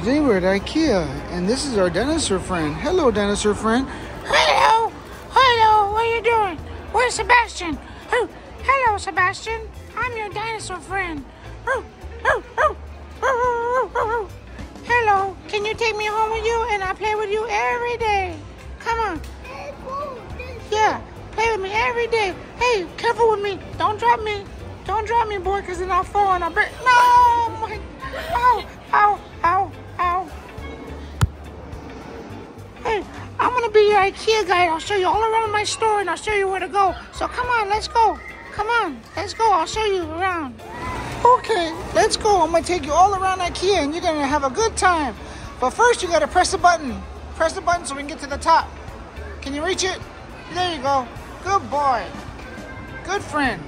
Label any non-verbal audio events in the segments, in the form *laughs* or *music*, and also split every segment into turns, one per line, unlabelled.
Today we're at IKEA, and this is our dinosaur friend. Hello, dinosaur friend.
Hello, hello, what are you doing? Where's Sebastian? Oh, hello, Sebastian. I'm your dinosaur friend. Oh, oh, oh, oh, oh, oh, oh. Hello, can you take me home with you and I play with you every day? Come on. Yeah, play with me every day. Hey, careful with me. Don't drop me. Don't drop me, boy, because then I'll fall and I'll break. No! My, ow, ow, I'm gonna be your IKEA guide. I'll show you all around my store and I'll show you where to go. So come on, let's go. Come on, let's go. I'll show you around.
Okay, let's go. I'm gonna take you all around IKEA, and you're gonna have a good time. But first, you gotta press the button. Press the button so we can get to the top. Can you reach it? There you go. Good boy. Good friend.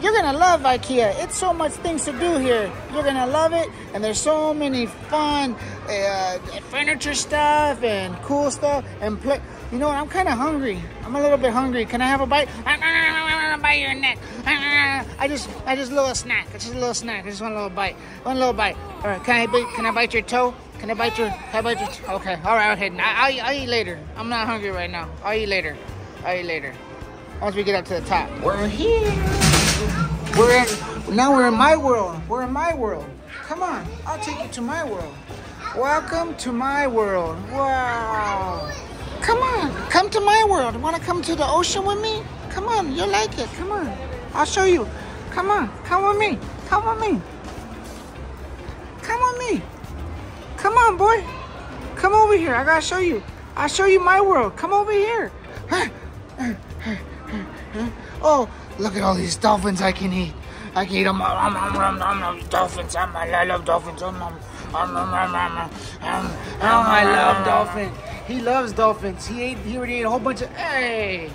You're gonna love IKEA. It's so much things to do here. You're gonna love it, and there's so many fun uh, furniture stuff and cool stuff and play. You know what? I'm kind of hungry. I'm a little bit hungry. Can I have a bite? *laughs*
Bite your neck. *laughs*
I just, I just a little snack. It's just a little snack. I just want a little bite. One little bite. All right. Can I bite? Can I bite your toe? Can I bite your? Can I bite your? Toe? Okay. All right. Okay. I'll, I'll, I'll eat later. I'm not hungry right now. I'll eat later. I'll eat later. Once we get up to the top. We're here. We're in. Now we're in my world. We're in my world. Come on. I'll take you to my world. Welcome to my world. Wow. Come on. Come to my world. Want to come to the ocean with me? Come on. You'll like it. Come on. I'll show you. Come on. Come with me. Come with me. Come with me. Come on, boy. Come over here. I gotta show you. I'll show you my world. Come over here. *laughs* Oh, look at all these dolphins I can eat. I can eat them. Um, um, dolphins. I love dolphins. Um, I love dolphins. He loves dolphins. He ate. He already ate a whole bunch of. Hey.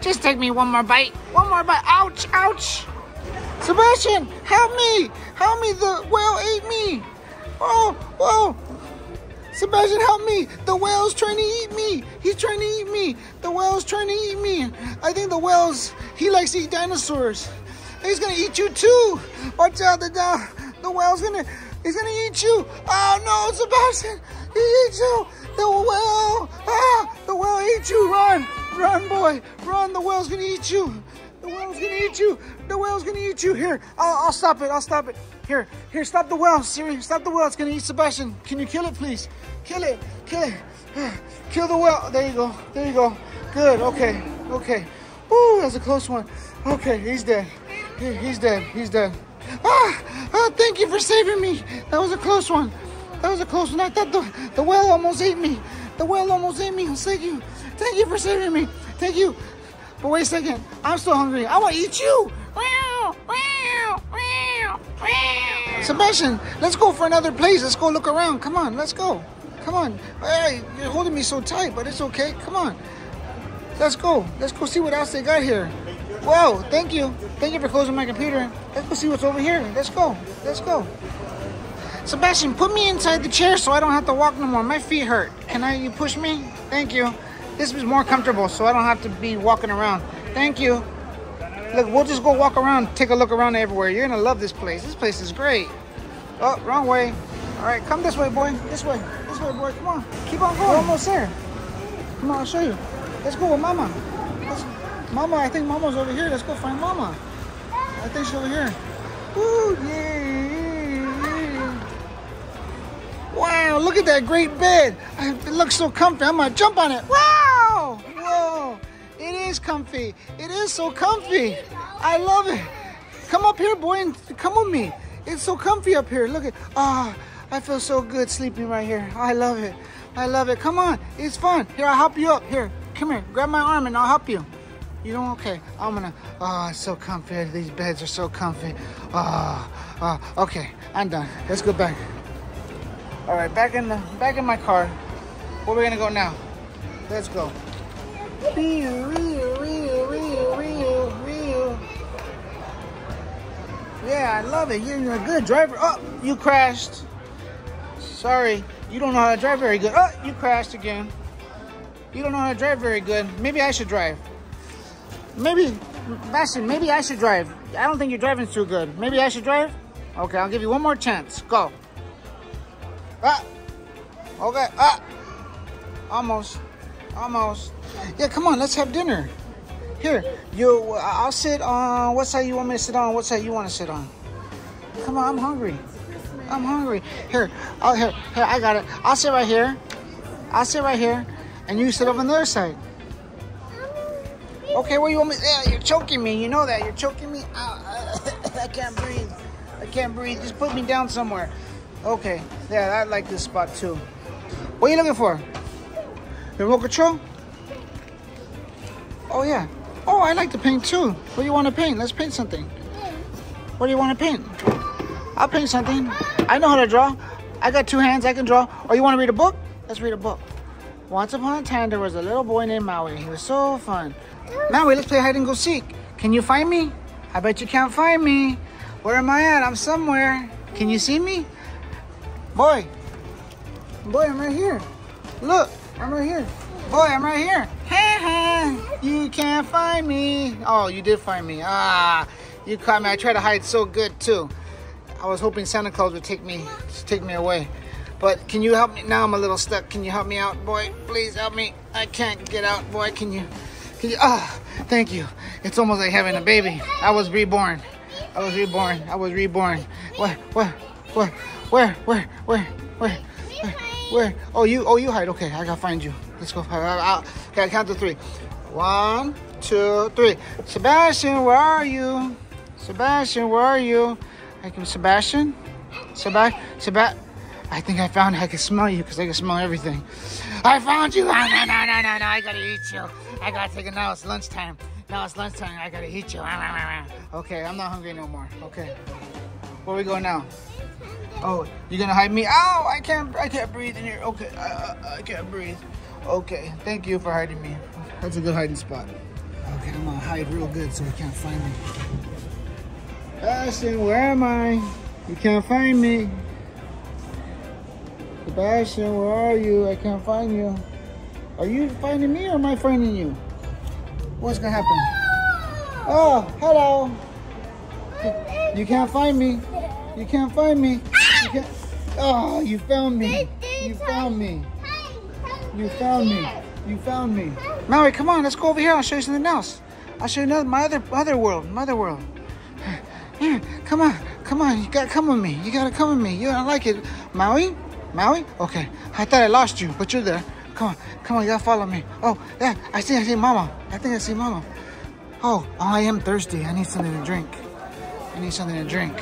Just take me one more bite. One more bite. Ouch, ouch.
Sebastian, help me! Help me! The whale ate me! Oh, whoa! Sebastian, help me! The whale's trying to eat me! He's trying to eat me! The whale's trying to eat me! I think the whale's, he likes to eat dinosaurs. He's gonna eat you too! Watch out, the, the, the whale's gonna, he's gonna eat you! Oh no, Sebastian! He eats you! The whale! Ah! The whale ate you! Run! Run, boy! Run! The whale's gonna eat you! The whale's gonna eat you! The whale's gonna eat you! Here, I'll, I'll stop it. I'll stop it. Here, here, stop the whale, Siri. Stop the whale. It's gonna eat Sebastian. Can you kill it, please? Kill it. Kill it. *sighs* Kill the whale. There you go. There you go. Good. Okay. Okay. Ooh, that's a close one. Okay, he's dead. He- He's dead. He's dead. Ah! ah! Thank you for saving me. That was a close one. That was a close one. I thought the, the whale almost ate me. The whale almost ate me. Thank you. Thank you for saving me. Thank you. But wait a second. I'm still hungry. I want to eat you. Sebastian, let's go for another place. Let's go look around. Come on, let's go. Come on. Hey, you're holding me so tight, but it's okay. Come on. Let's go. Let's go see what else they got here. Whoa, thank you. Thank you for closing my computer. Let's go see what's over here. Let's go. Let's go. Sebastian, put me inside the chair so I don't have to walk no more. My feet hurt. Can I you push me? Thank you. This is more comfortable so I don't have to be walking around. Thank you. Look, we'll just go walk around, take a look around everywhere. You're gonna love this place. This place is great. Oh, wrong way. All right, come this way, boy. This way. This way, boy. Come on. Keep on going. We're almost there. Come on, I'll show you. Let's go with Mama. Let's, Mama, I think Mama's over here. Let's go find Mama. I think she's over here. Yeah, yeah. Wow, look at that great bed. It looks so comfy. I'm gonna jump on it. Wow! Whoa! It is comfy. It is so comfy. I love it. Come up here, boy, and come with me. It's so comfy up here. Look at ah, I feel so good sleeping right here. I love it. I love it. Come on, it's fun. Here, I'll help you up. Here, come here. Grab my arm and I'll help you. You don't? Okay. I'm gonna. Oh, it's so comfy. These beds are so comfy. Ah, ah. Okay, I'm done. Let's go back. All right, back in the back in my car. Where are we gonna go now? Let's go. Yeah, I love it. You're a good driver. Oh, you crashed. Sorry, you don't know how to drive very good. Oh, you crashed again. You don't know how to drive very good. Maybe I should drive. Maybe, Bastion, maybe I should drive. I don't think you're driving too good. Maybe I should drive? Okay, I'll give you one more chance. Go. Ah. Okay. Ah. Almost. Almost. Yeah, come on. Let's have dinner. Here, you. I'll sit on. What side you want me to sit on? What side you want to sit on? Come on. I'm hungry. I'm hungry. Here. Oh, here. Here. I got it. I'll sit right here. I'll sit right here, and you sit over on the other side. Okay, where you want me? Yeah, you're choking me. You know that. You're choking me. Ah, ah, *laughs* I can't breathe. I can't breathe. Just put me down somewhere. Okay. Yeah, I like this spot too. What are you looking for? The remote control? Oh, yeah. Oh, I like to paint too. What do you want to paint? Let's paint something. What do you want to paint? I'll paint something. I know how to draw. I got two hands. I can draw. Or you want to read a book? Let's read a book. Once upon a time, there was a little boy named Maui. He was so fun. Maui, let's play hide and go seek. Can you find me? I bet you can't find me. Where am I at? I'm somewhere. Can you see me? Boy. Boy, I'm right here. Look, I'm right here. Boy, I'm right here. You can't find me. Oh, you did find me. Ah, you caught me. I tried to hide so good too. I was hoping Santa Claus would take me, take me away. But can you help me? Now I'm a little stuck. Can you help me out, boy? Please help me. I can't get out, boy. Can you? Can you? Ah, thank you. It's almost like having a baby. I was reborn. I was reborn. I was reborn. Where? Where? Where? Where? Where? Where? Where? Where? Oh, you. Oh, you hide. Okay, I gotta find you. Let's go. I, I, okay, I count to three. One, two, three. Sebastian, where are you? Sebastian, where are you? Sebastian. Sebastian. Sebastian. I think I found I can smell you because I can smell everything. I found you! Ah, *laughs* no, no, no, no, no, I gotta eat you. I gotta take it now. It's lunchtime. Now it's lunchtime. I gotta eat you. Okay, I'm not hungry no more. Okay. Where we go now? Oh, you're gonna hide me? Ow! I can't. I can't breathe in here. Okay, I, I can't breathe. Okay, thank you for hiding me. That's a good hiding spot. Okay, I'm gonna hide real good so he can't find me. Ashton, where am I? You can't find me. Sebastian, where are you? I can't find you. Are you finding me or am I finding you? What's gonna happen? Oh, hello. You can't find me. You can't find me. You can't. Oh, you found me. You found me. You found me. You found me. Maui, come on, let's go over here. I'll show you something else. I'll show you another, my other, other world, my other world. Here, come on, come on. You gotta come with me. You gotta come with me. You don't like it, Maui? Maui? Okay. I thought I lost you, but you're there. Come on, come on. You gotta follow me. Oh, yeah. I see. I see Mama. I think I see Mama. Oh, oh, I am thirsty. I need something to drink. I need something to drink.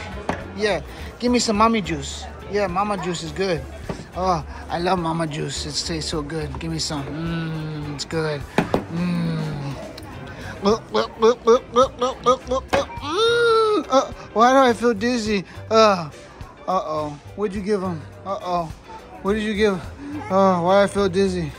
Yeah, give me some mommy juice. Yeah, mama juice is good. Oh, I love mama juice. It tastes so good. Give me some. Mmm, it's good. Mmm. Mm. Uh, why do I feel dizzy? Uh, uh-oh. What'd you give him? Uh-oh. What did you give? Oh, why I feel dizzy?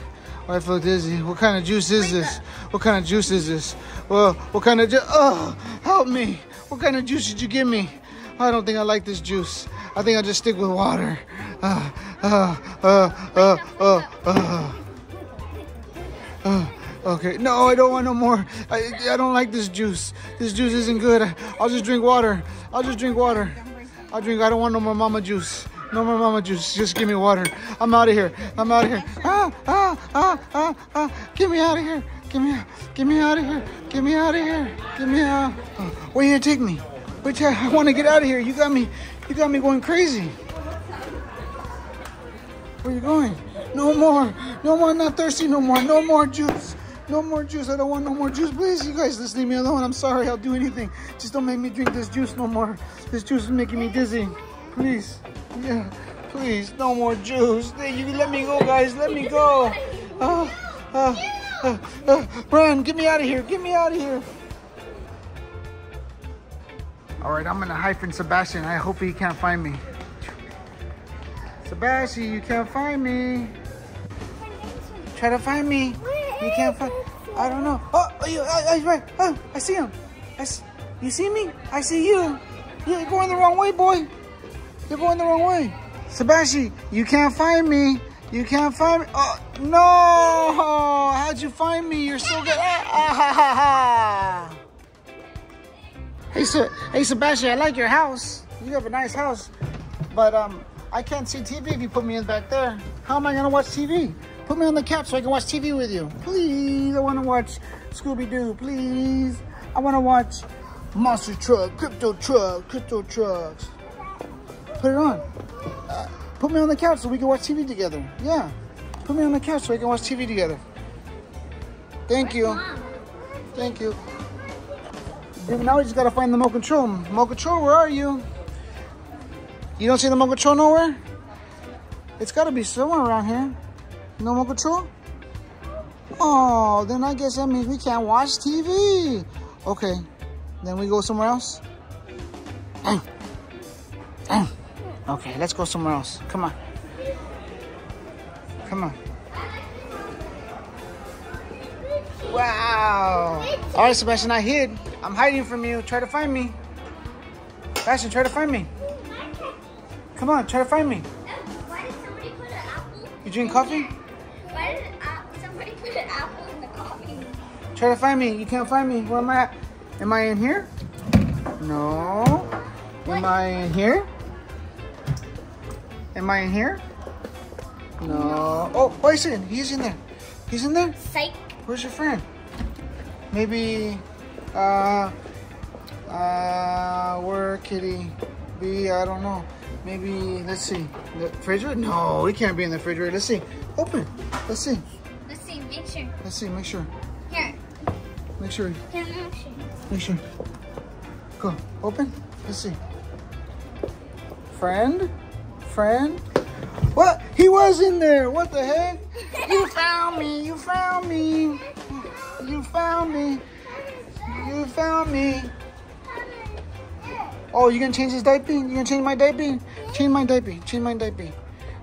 Why I feel dizzy? What kind of juice is this? What kind of juice is this? Well, what kind of juice? Oh, help me. What kind of juice did you give me? I don't think I like this juice. I think I'll just stick with water. Uh, uh, uh, uh, uh, uh. uh. Okay, no, I don't want no more. I, I don't like this juice. This juice isn't good. I'll just drink water. I'll just drink water. I'll drink. I don't want no more mama juice. No more mama juice. Just give me water. I'm out of here. I'm out of here. Ah, ah, ah, ah, ah. Get me out of here. Get me out. Get me out of here. Get me out of here. Get me out. Where you gonna take me? Which I, I want to get out of here. You got me. You got me going crazy. Where you going? No more. No more. I'm not thirsty no more. No more juice. No more juice. I don't want no more juice. Please, you guys, just leave me alone. I'm sorry. I'll do anything. Just don't make me drink this juice no more. This juice is making me dizzy. Please. Yeah. Please, no more juice. You let me go, guys. Let me go. Uh, uh, uh, uh, run. Get me out of here. Get me out of here. All right, I'm gonna hyphen Sebastian. I hope he can't find me. Sebastian, you can't find me. Try to find me. You can't find. I don't know. Oh, oh you, I, I, right. Oh, I see him. I see, you see me? I see you. You're going the wrong way, boy. You're going the wrong way. Sebastian, you can't find me. You can't find me. Oh, no. How'd you find me? You're so good. Ah, ha, ha. Hey, so, hey, Sebastian, I like your house. You have a nice house. But um, I can't see TV if you put me in back there. How am I gonna watch TV? Put me on the couch so I can watch TV with you. Please, I wanna watch Scooby-Doo, please. I wanna watch Monster Truck, Crypto Truck, Crypto Trucks. Put it on. Uh, put me on the couch so we can watch TV together. Yeah. Put me on the couch so we can watch TV together. Thank you. Thank you. Now we just gotta find the remote control. Remote control, where are you? You don't see the remote control nowhere? It's gotta be somewhere around here. No remote control? Oh, then I guess that means we can't watch TV. Okay, then we go somewhere else. *clears throat* Okay, let's go somewhere else. Come on. Come on. Wow. All right, Sebastian, I hid. I'm hiding from you. Try to find me. Sebastian, try to find me. Come on, try to find me.
Why did somebody put an apple?
You drink coffee?
Why did uh, somebody put an apple in the coffee?
Try to find me. You can't find me. Where am I at? Am I in here? No. Am I in here? Am I in here? No. Oh, oh, he's in. He's in there. He's in there?
Psych.
Where's your friend? Maybe, uh, uh, where kitty be? I don't know. Maybe, let's see. The refrigerator? No, he can't be in the refrigerator. Let's see. Open. Let's see.
Let's see. Make sure.
Let's see. Make sure.
Here.
Make sure.
Here, make sure.
Make sure. Go. Open. Let's see. Friend? Friend? What? He was in there. What the heck? You found me. You found me. You found me. You found me. Oh, you gonna change his diaper? You gonna change my diaper? Change my diaper. Change my diaper.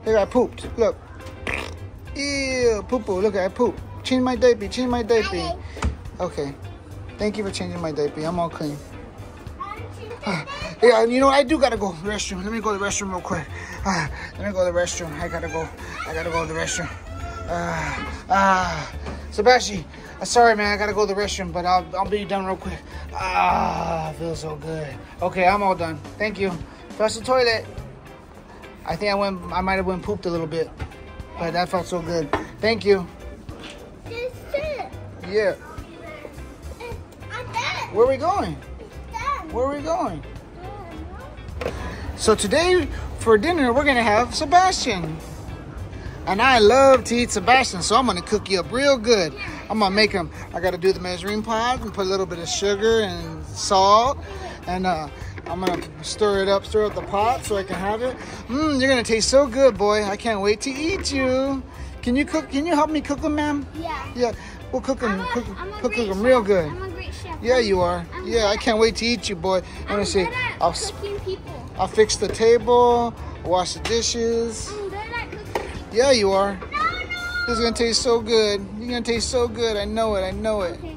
Look, I pooped. Look. Ew, poo poo. Look, I pooped. Change my diaper. Change my diaper. Okay. Thank you for changing my diaper. I'm all clean. *sighs* Yeah, you know what? I do gotta go to the restroom. Let me go to the restroom real quick. Ah, *sighs* let me go to the restroom. I gotta go. I gotta go to the restroom. *sighs* Ah, ah, Sebastian. uh, sorry, man. I gotta go to the restroom, but I'll I'll be done real quick. Ah, feels so good. Okay, I'm all done. Thank you. Flush the toilet. I think I went. I might have went pooped a little bit, but that felt so good. Thank you. Yeah. Where are we going? Where are we going? So today for dinner we're gonna have Sebastian. And I love to eat Sebastian, so I'm gonna cook you up real good. I'm gonna make him. I gotta do the measuring pot and put a little bit of sugar and salt, and uh, I'm gonna stir it up, stir up the pot so I can have it. Mmm, you're gonna taste so good, boy. I can't wait to eat you. Can you cook? Can you help me cook them, ma'am?
Yeah.
Yeah, we'll cook them.
A,
Cook, cook them real good.
I'm a great chef.
Yeah, you are.
I'm
Yeah, I can't wait to eat you, boy. Let me
I'm
see.
good at
I'll. I'll fix the table, wash the dishes.
I'm good at cooking.
Yeah, you are.
No, no.
This is gonna taste so good. You're gonna taste so good. I know it. I know it.
Okay.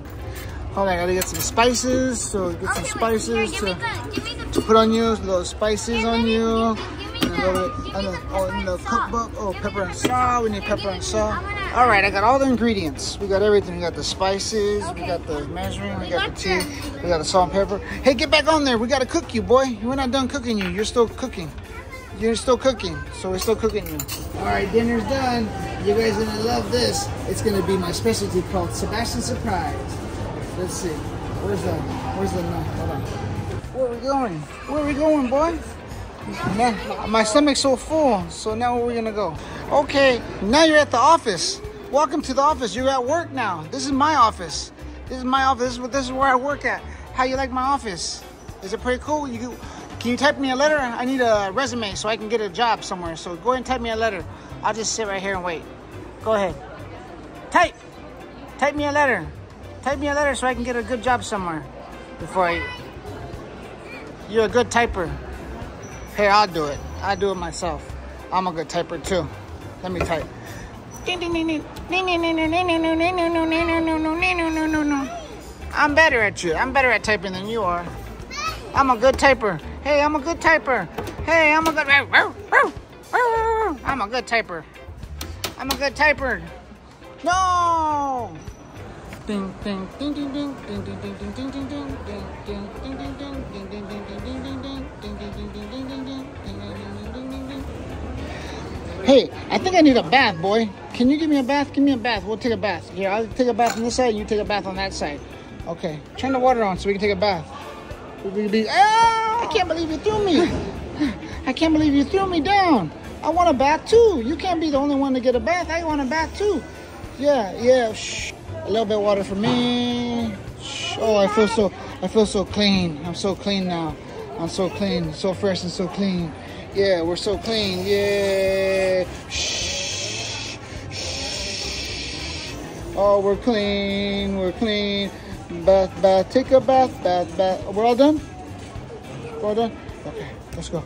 Hold on, I gotta get some spices. So get some
Okay, wait,
spices
here, me
to,
the, me the
to put on you. Little spices on
me-
you.
give me
And a little and
me
the-
the
oh, oh
in
the
and
cookbook. Oh, pepper and salt. We need pepper
me
and
the-
salt. All right, I got all the ingredients. We got everything. We got the spices. We got the measuring. We
We
got
got
the tea. We got the salt and pepper. Hey, get back on there. We gotta cook you, boy. We're not done cooking you. You're still cooking. You're still cooking, so we're still cooking you. All right, dinner's done. You guys are gonna love this. It's gonna be my specialty called Sebastian Surprise. Let's see. Where's the Where's the no? Hold on. Where are we going? Where are we going, boy? My stomach's so full. So now where are we gonna go? Okay, now you're at the office. Welcome to the office. You're at work now. This is my office. This is my office. This is, where I work at. How you like my office? Is it pretty cool? You can, can you type me a letter? I need a resume so I can get a job somewhere. So go ahead and type me a letter. I'll just sit right here and wait. Go ahead. Type. Type me a letter. Type me a letter so I can get a good job somewhere before I. You're a good typer. Here, I'll do it. I do it myself. I'm a good typer too. Let me type. I'm better at you. I'm better at typing than you are. I'm a good typer. Hey, I'm a good typer. Hey, I'm a good. I'm a good typer. I'm a good typer. No. Ding ding ding ding ding ding ding ding ding ding ding ding ding ding ding ding ding ding ding ding Hey, I think I need a bath, boy. Can you give me a bath? Give me a bath. We'll take a bath. Here, I'll take a bath on this side. You take a bath on that side. Okay. Turn the water on so we can take a bath. We can be. Ah! I can't believe you threw me. I can't believe you threw me down. I want a bath too. You can't be the only one to get a bath. I want a bath too. Yeah, yeah. Shh. A little bit of water for me. Shh. Oh, I feel so. I feel so clean. I'm so clean now. I'm so clean, so fresh and so clean. Yeah, we're so clean. Yeah. Shh. Shh. Oh, we're clean. We're clean. Bath, bath. Take a bath, bath, bath. We're all done. We're all done. Okay, let's go.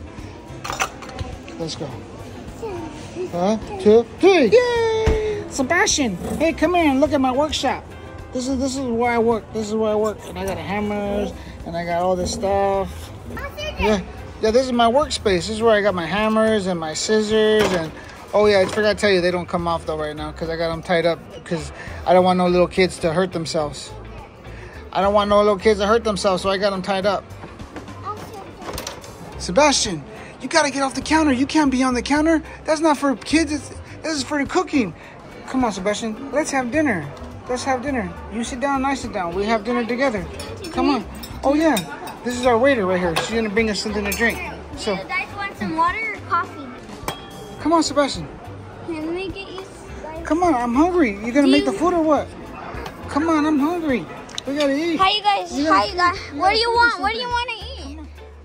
Let's go. One, two, three. Yay! Sebastian, hey, come here and look at my workshop. This is this is where I work. This is where I work, and I got hammers, and I got all this stuff. Yeah, yeah. This is my workspace. This is where I got my hammers and my scissors, and oh yeah, I forgot to tell you they don't come off though right now because I got them tied up because I don't want no little kids to hurt themselves. I don't want no little kids to hurt themselves, so I got them tied up. Sebastian, you gotta get off the counter. You can't be on the counter. That's not for kids. It's, this is for the cooking. Come on, Sebastian. Let's have dinner. Let's have dinner. You sit down and I sit down. We have dinner together. Come on. Oh yeah, this is our waiter right here. She's gonna bring us something to drink. So
you guys want some water or coffee?
come on, Sebastian.
Let me get you.
Come on. I'm hungry. You gonna
Do
make the food or what? Come on. I'm hungry. We gotta eat.
How you guys?
You
How
gotta-
you guys?
you
What do you want? What do you want to eat?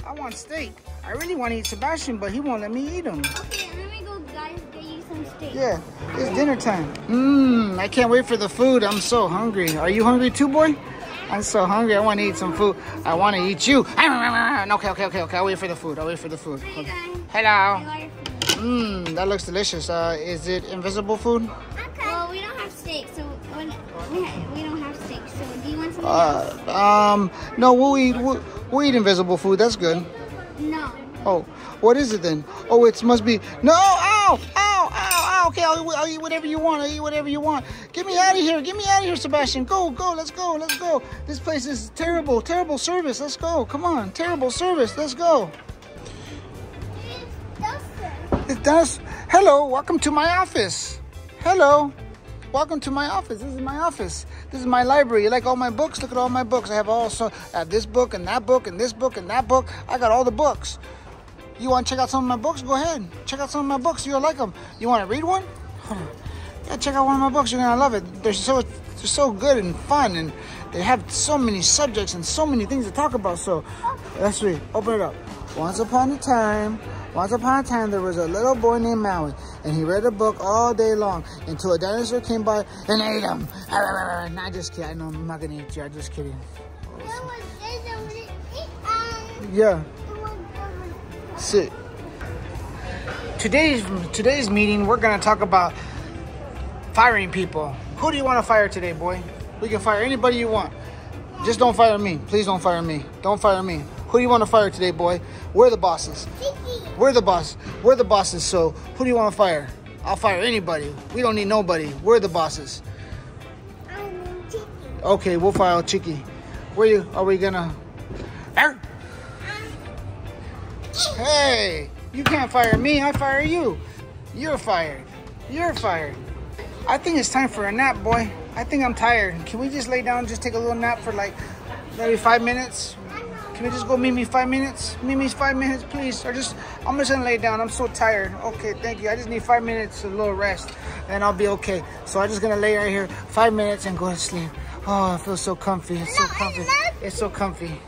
I want steak. I really want to eat Sebastian, but he won't let me eat him.
Okay, let me go, guys. Get you some steak.
Yeah, it's dinner time. Mmm, I can't wait for the food. I'm so hungry. Are you hungry too, boy? I'm so hungry. I want to eat some food. I want to eat you. *laughs* Okay, okay, okay, okay. I'll wait for the food. I'll wait for the food. Okay. Hello.
You got your food.
Mmm, that looks delicious. Uh, is it invisible food? Okay.
Well, we don't have steak, so when, we, don't have steak. So do you want something?
Uh, um, no, we'll eat. We'll, we'll eat invisible food. That's good.
No.
Oh, what is it then? Oh, it must be. No! Ow! Ow! Okay, I'll, I'll eat whatever you want. I'll eat whatever you want. Get me out of here! Get me out of here, Sebastian! Go! Go! Let's go! Let's go! This place is terrible. Terrible service. Let's go! Come on! Terrible service. Let's go! It does. Hello, welcome to my office. Hello, welcome to my office. This is my office. This is my library. You like all my books? Look at all my books. I have all so I have this book and that book and this book and that book. I got all the books. You want to check out some of my books? Go ahead. Check out some of my books. You'll like them. You want to read one? Yeah, check out one of my books. You're gonna love it. They're so they're so good and fun, and they have so many subjects and so many things to talk about. So let's read. Open it up. Once upon a time, once upon a time, there was a little boy named Maui, and he read a book all day long until a dinosaur came by and ate him. Not just kidding. I know I'm not gonna eat you. I'm just kidding. Yeah. Sit. Today's today's meeting, we're gonna talk about firing people. Who do you want to fire today, boy? We can fire anybody you want. Just don't fire me. Please don't fire me. Don't fire me. Who do you want to fire today, boy? We're the bosses. We're the boss. We're the bosses. So who do you want to fire? I'll fire anybody. We don't need nobody. We're the bosses. Okay, we'll fire Chicky. Where you? Are we gonna? Hey, you can't fire me. I fire you. You're fired. You're fired. I think it's time for a nap, boy. I think I'm tired. Can we just lay down and just take a little nap for like maybe five minutes? Can we just go meet me five minutes? Meet me five minutes, please. Or just, I'm just gonna lay down. I'm so tired. Okay, thank you. I just need five minutes, a little rest, and I'll be okay. So I'm just gonna lay right here five minutes and go to sleep. Oh, I feel so comfy. It's so comfy. It's so comfy.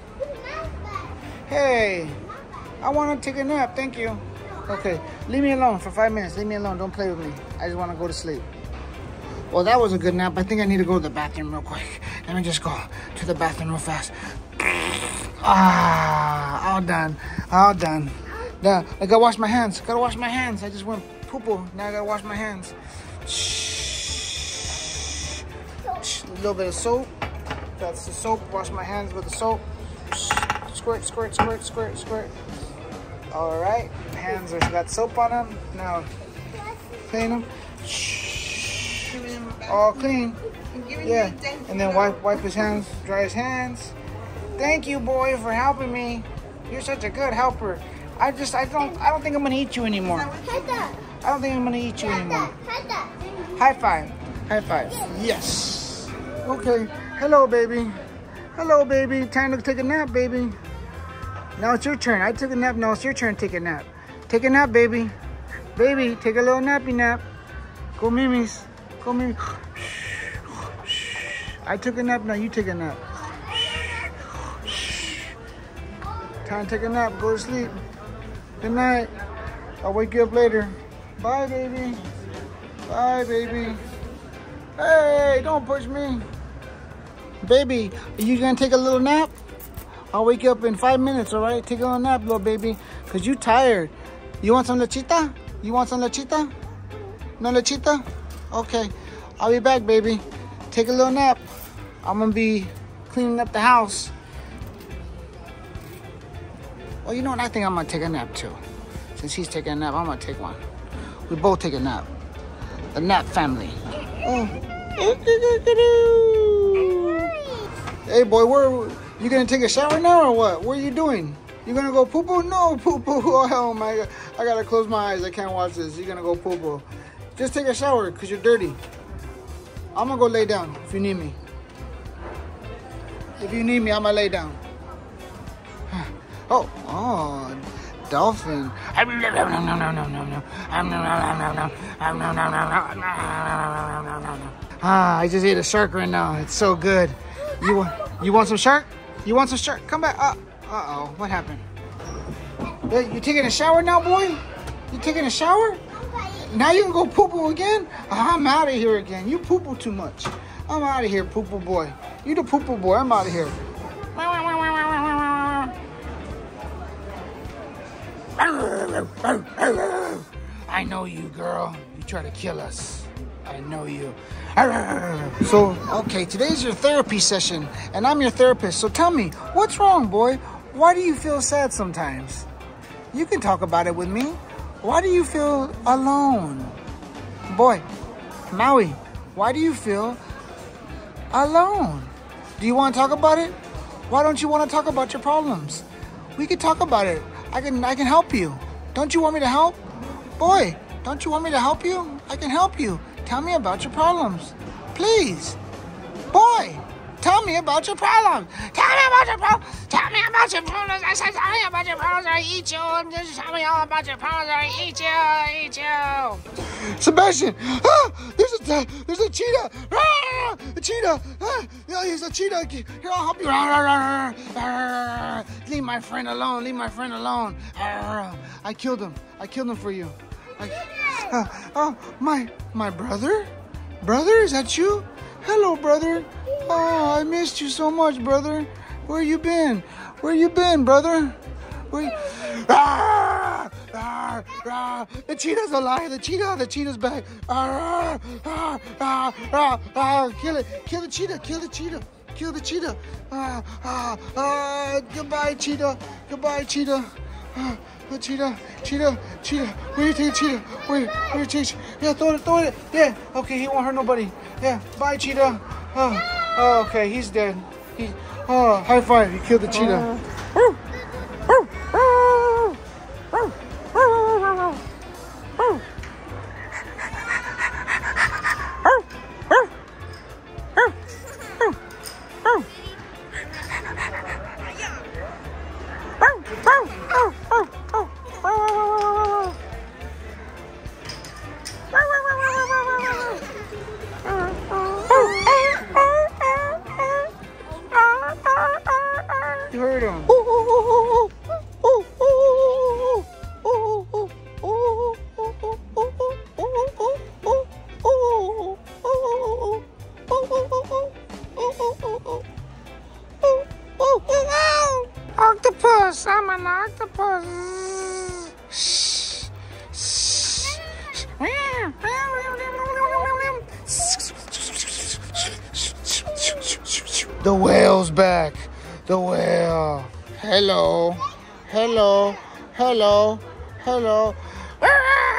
Hey, I want to take a nap. Thank you. Okay, leave me alone for five minutes. Leave me alone. Don't play with me. I just want to go to sleep. Well, that was a good nap. I think I need to go to the bathroom real quick. Let me just go to the bathroom real fast. Ah, all done. All done. Now, I gotta wash my hands. Gotta wash my hands. I just went poo poo. Now I gotta wash my hands. Shh. Shh. A little bit of soap. That's the soap. Wash my hands with the soap. Squirt, squirt, squirt, squirt, squirt. All right. Hands are got soap on them. Now clean them. All clean. Yeah. And then wipe wipe his hands, dry his hands. Thank you, boy, for helping me. You're such a good helper. I just I don't I don't think I'm gonna eat you anymore. I I don't think I'm gonna eat you anymore. High five. High five. Yes. Okay. Hello, baby. Hello, baby. Time to take a nap, baby. Now it's your turn. I took a nap. Now it's your turn to take a nap. Take a nap, baby. Baby, take a little nappy nap. Go, Mimi's. Go, Mimi. I took a nap. Now you take a nap. Time to take a nap. Go to sleep. Good night. I'll wake you up later. Bye, baby. Bye, baby. Hey, don't push me. Baby, are you gonna take a little nap? I'll wake you up in five minutes, all right? Take a little nap, little baby, because you tired. You want some lechita? You want some lechita? No lechita? Okay, I'll be back, baby. Take a little nap. I'm gonna be cleaning up the house. Well, you know what? I think I'm gonna take a nap too. Since he's taking a nap, I'm gonna take one. We both take a nap. The nap family. Oh. Hey, boy, where you gonna take a shower now or what? What are you doing? You gonna go poo poo? No, *laughs* poo poo. Oh my god, I gotta close my eyes. I can't watch this. You're gonna go poo poo. Just take a shower because you're dirty. I'm gonna go lay down if you need me. If you need me, I'm gonna lay down. *sighs* Oh, oh, dolphin. Ah, I just ate a shark right now. It's so good. You want you want some shark? You want some shark? Come back. Uh, uh-oh. What happened? You taking a shower now, boy? You taking a shower? Now you can go poo-poo again? I'm out of here again. You poo-poo too much. I'm out of here, poo-poo boy. You the poo-poo boy. I'm out of here. I know you, girl. You try to kill us. I know you. So, okay, today's your therapy session, and I'm your therapist. So tell me, what's wrong, boy? Why do you feel sad sometimes? You can talk about it with me. Why do you feel alone? Boy, Maui, why do you feel alone? Do you want to talk about it? Why don't you want to talk about your problems? We can talk about it. I can I can help you. Don't you want me to help? Boy, don't you want me to help you? I can help you. Tell me about your problems. Please. Boy, tell me about your problems. Tell me about your problems. Tell me about your problems. I said tell me about your problems I eat you. Just tell me all about your problems I eat you. I eat you. Sebastian, ah, there's a there's a cheetah. Ah, a cheetah. Ah, yeah, he's a cheetah. Here, I'll help you. Ah, ah, ah, ah. Leave my friend alone. Leave my friend alone. Ah, I killed him. I killed him for you. I, ah, oh, my my brother? Brother, is that you? Hello, brother. Oh, I missed you so much, brother. Where you been? Where you been, brother? Where you... Ah! Ah! Ah! The cheetah's alive. The cheetah. The cheetah's back. Ah! Ah! Ah! Ah! Ah! Kill it. Kill the cheetah. Kill the cheetah. Kill the cheetah. Ah! Ah! Ah! Goodbye, cheetah. Goodbye, cheetah. Ah! Oh, cheetah, cheetah, cheetah. Where you take cheetah? Where, where you take? Yeah, throw it, throw it. Yeah. Okay, he won't hurt nobody. Yeah. Bye, cheetah. Oh, oh okay, he's dead. He. Oh, high five. He killed the cheetah. You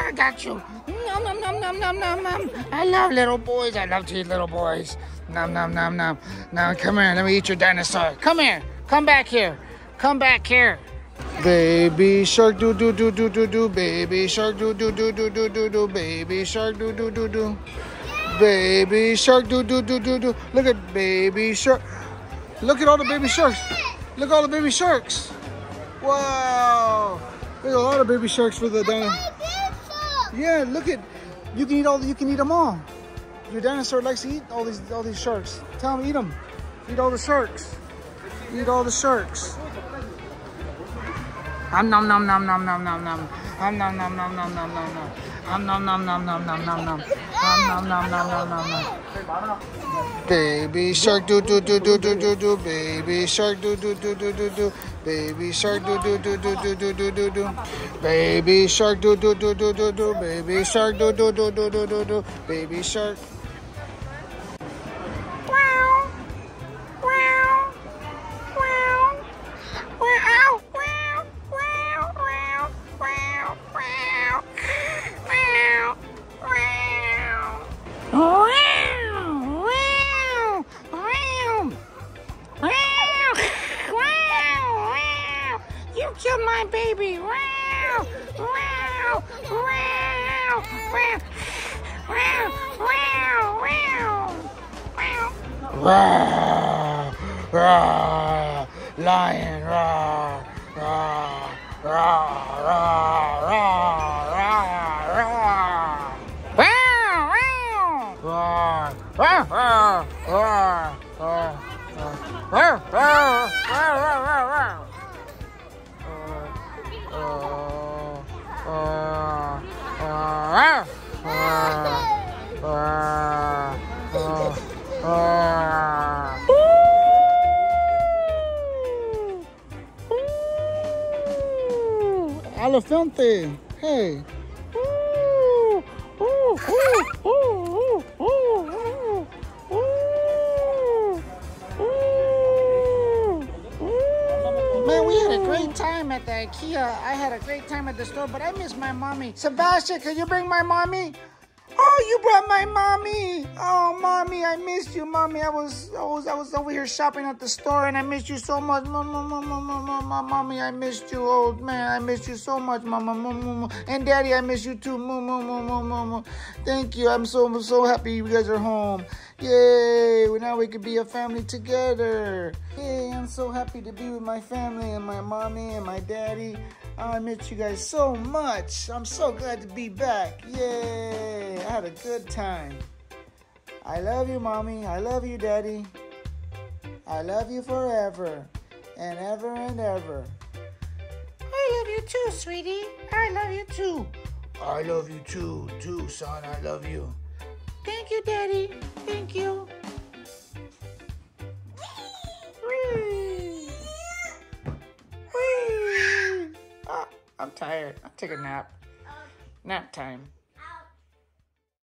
Ah, got you. Nom, nom, nom, nom, nom, nom, nom. I love little boys. I love to eat little boys. Nom, nom, nom, nom. Now come here. Let me eat your dinosaur. Come here. Come back here. Come back here. Baby shark do do do do do do. Baby shark do do do do do do do. Baby shark do do do do. Baby shark do do do do do. Look at baby shark. Look at all the baby sharks. Look at all the baby sharks. Wow. There's a lot of baby sharks for the dinosaur. Yeah, look at. You can eat all. You can eat them all. Your dinosaur likes to eat all these all these sharks. Tell him eat them. Eat all the sharks. Eat all the sharks. Om nom nom nom nom nom nom nom. Om nom nom nom nom nom nom nom. Om nom nom nom nom nom nom nom. Om nom nom nom nom nom nom. Baby shark do do do do do do do. Baby shark do do do do do do. Baby shark do do do do do do do do do. Baby shark do do do do do do. Baby shark do do do do do do do. Baby shark. Elefante. Hey.
Ooh. Ooh. Ooh. Ooh.
At the IKEA. I had a great time at the store, but I miss my mommy. Sebastian, can you bring my mommy? Oh, you brought my mommy. Oh, mommy, I missed you, mommy. I was, I was, I was over here shopping at the store, and I missed you so much, mama, mama, mama, mommy. I missed you, old man. I missed you so much, mama, mama, mama. and daddy. I miss you too, mama, mama, mama. Thank you. I'm so, so happy you guys are home. Yay! Well, now we could be a family together. Yay! I'm so happy to be with my family and my mommy and my daddy. I miss you guys so much. I'm so glad to be back. Yay! I had a good time. I love you, mommy. I love you, daddy. I love you forever and ever and ever.
I love you too, sweetie. I love you too.
I love you too, too, son. I love you.
Thank you, Daddy. Thank you.
Whee! Whee! Ah, I'm tired. I'll take a nap. Nap time.